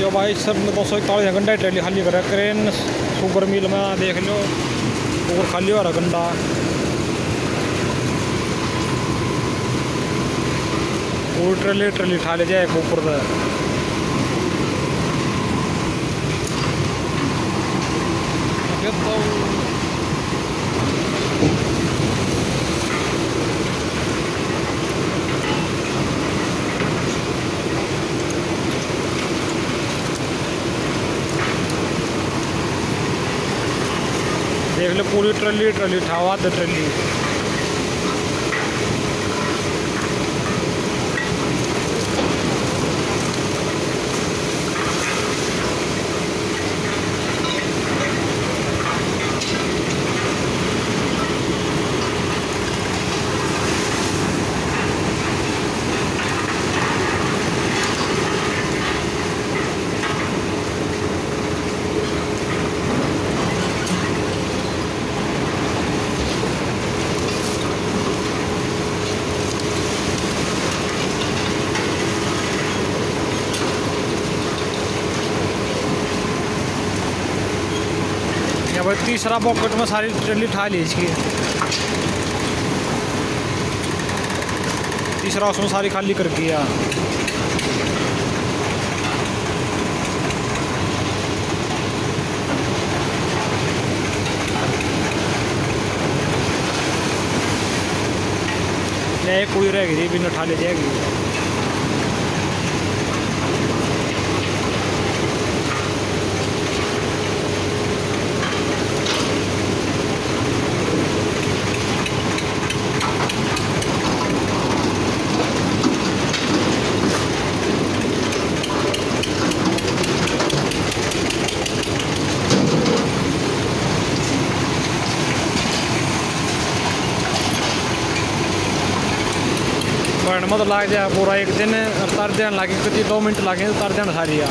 यो भाई सर ने दो सौ इकतालीस गंडा ट्रेली खाली करा क्रेन शुगर मिल में देख लो शुगर खाली हो रहा गंडा पूरी ट्रेली ट्रेली ठा ले जाए ऊपर देख लो पूरी ट्रली ट्रली ठावा दे ट्रली। यहाँ पर तीसरा पॉकेट में सारी ट्रली ठा ली इसकी। तीसरा उसमें सारी खाली कर दिया। एक कुड़ी रह गई बिना ठा ले जाएगी बढ़ने में तो लग जाए पूरा एक दिन और तर देन लगे कति दो मिनट लगे तर देन सारी आ